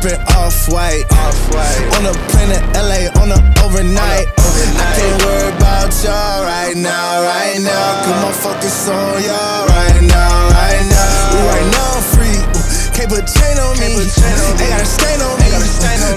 dripping off white. On a plane to LA on a overnight. I can't worry about y'all right now, right now. Cause my focus on y'all right now, right now. Ooh, right now I'm free. Ooh, can't put chain on me. Ain't got a stain on me.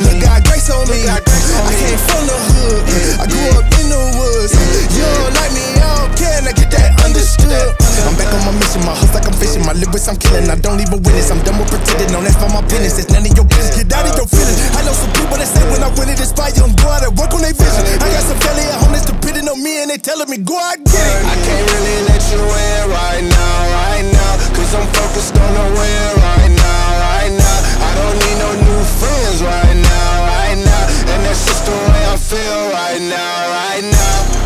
Look, got grace on me. I came from the hood. I grew up in the woods. You don't like me, I don't care. I get that understood. I'm back on my mission. My hustle My lyrics I'm killing. I don't even witness. I'm done with pretending. Don't for my business. It's none of your business. Get out of your feelings. I know some people that say when I win it, inspire them. Go out and work on their vision. I got some family at home that's depending on me and they telling me go and get it. I can't really let you in right now, right now. Cause I'm focused on the win right now, right now. I don't need no new friends right now, right now. And that's just the way I feel right now, right now.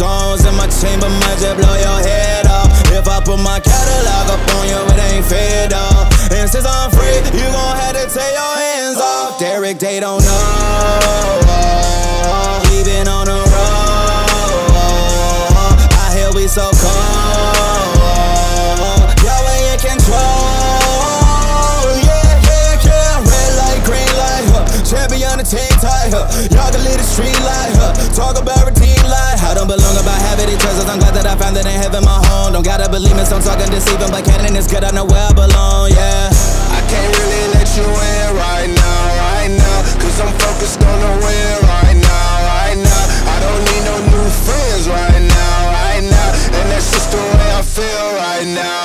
Songs in my chamber might just blow your head off. If I put my catalog up on you, it ain't fair, dog. And since I'm free, you gon' have to take your hands off. Derek, they don't know. We been on the road. I hear we so cold. Y'all ain't in control. Yeah, yeah, yeah. Red light, green light. Champion the team tight, huh. Y'all can lead the street light, believe me, so I'm talking deceiving. But canon is good, I know where I belong, yeah. I can't really let you in right now, right now. Cause I'm focused on the win right now, right now. I don't need no new friends right now, right now. And that's just the way I feel right now.